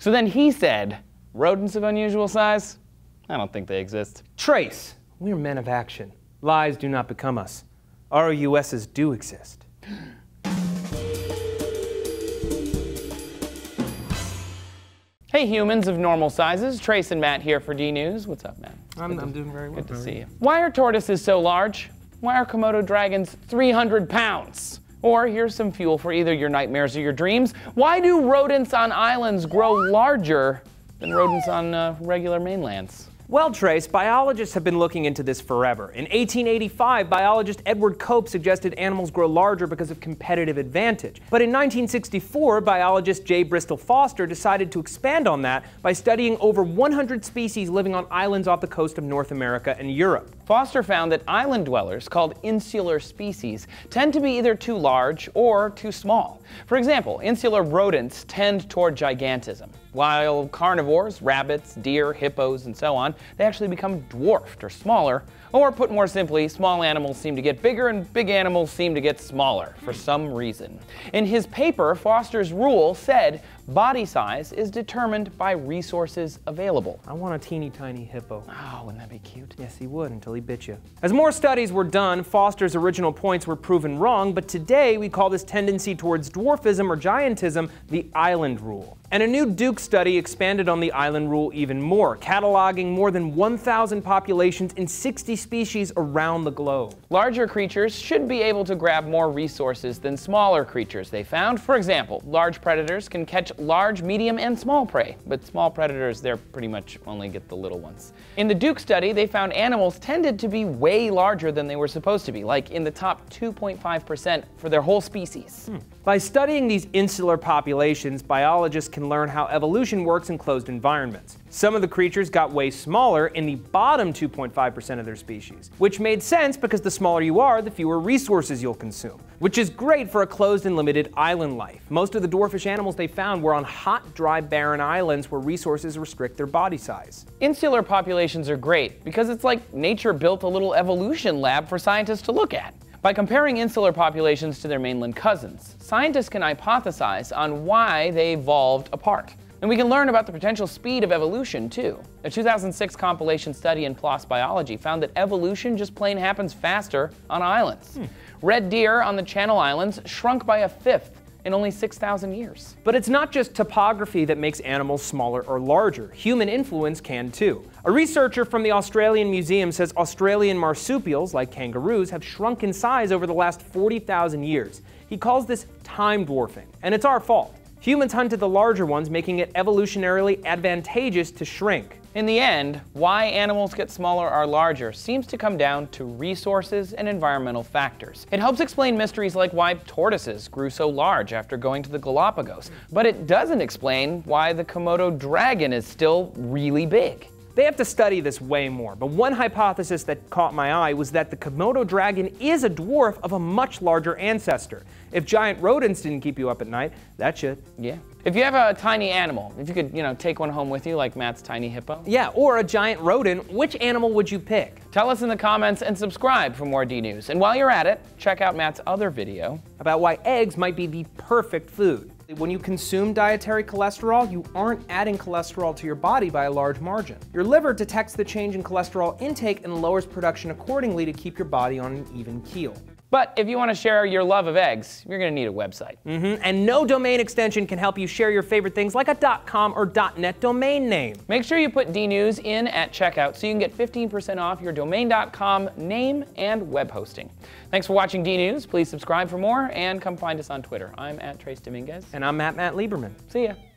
So then he said, rodents of unusual size? I don't think they exist. Trace, we're men of action. Lies do not become us. ROUSs do exist. Hey humans of normal sizes, Trace and Matt here for D News. What's up, Matt? I'm, I'm doing very well. Good to see you. Why are tortoises so large? Why are Komodo dragons 300 pounds? Or here's some fuel for either your nightmares or your dreams. Why do rodents on islands grow larger than rodents on uh, regular mainlands? Well, Trace, biologists have been looking into this forever. In 1885, biologist Edward Cope suggested animals grow larger because of competitive advantage. But in 1964, biologist J. Bristol Foster decided to expand on that by studying over 100 species living on islands off the coast of North America and Europe. Foster found that island dwellers, called insular species, tend to be either too large or too small. For example, insular rodents tend toward gigantism, while carnivores, rabbits, deer, hippos, and so on, they actually become dwarfed or smaller. Or put more simply, small animals seem to get bigger and big animals seem to get smaller for hmm. some reason. In his paper, Foster's rule said body size is determined by resources available. I want a teeny tiny hippo. Oh, wouldn't that be cute? Yes, he would until he bit you. As more studies were done, Foster's original points were proven wrong, but today we call this tendency towards dwarfism or giantism the island rule. And a new Duke study expanded on the island rule even more, cataloging more than 1,000 populations in 60 species around the globe. Larger creatures should be able to grab more resources than smaller creatures, they found. For example, large predators can catch large, medium, and small prey, but small predators, they're pretty much only get the little ones. In the Duke study, they found animals tended to be way larger than they were supposed to be, like in the top 2.5% for their whole species. Hmm. By studying these insular populations, biologists can learn how evolution works in closed environments. Some of the creatures got way smaller in the bottom 2.5% of their species, which made sense because the smaller you are, the fewer resources you'll consume, which is great for a closed and limited island life. Most of the dwarfish animals they found were on hot, dry, barren islands where resources restrict their body size. Insular populations are great because it's like nature built a little evolution lab for scientists to look at. By comparing insular populations to their mainland cousins, scientists can hypothesize on why they evolved apart. And we can learn about the potential speed of evolution, too. A 2006 compilation study in PLOS Biology found that evolution just plain happens faster on islands. Hmm. Red deer on the Channel Islands shrunk by a fifth in only 6,000 years. But it's not just topography that makes animals smaller or larger. Human influence can too. A researcher from the Australian Museum says Australian marsupials, like kangaroos, have shrunk in size over the last 40,000 years. He calls this time dwarfing, and it's our fault. Humans hunted the larger ones, making it evolutionarily advantageous to shrink. In the end, why animals get smaller or larger seems to come down to resources and environmental factors. It helps explain mysteries like why tortoises grew so large after going to the Galapagos, but it doesn't explain why the Komodo dragon is still really big. They have to study this way more, but one hypothesis that caught my eye was that the Komodo dragon is a dwarf of a much larger ancestor. If giant rodents didn't keep you up at night, that should. Yeah. If you have a tiny animal, if you could, you know, take one home with you like Matt's tiny hippo. Yeah, or a giant rodent, which animal would you pick? Tell us in the comments and subscribe for more D News. And while you're at it, check out Matt's other video about why eggs might be the perfect food. When you consume dietary cholesterol, you aren't adding cholesterol to your body by a large margin. Your liver detects the change in cholesterol intake and lowers production accordingly to keep your body on an even keel. But if you want to share your love of eggs, you're going to need a website. Mm -hmm. And no domain extension can help you share your favorite things like a .com or .net domain name. Make sure you put DNews in at checkout so you can get 15% off your domain.com name and web hosting. Thanks for watching DNews. Please subscribe for more and come find us on Twitter. I'm at Trace Dominguez. And I'm at Matt Lieberman. See ya.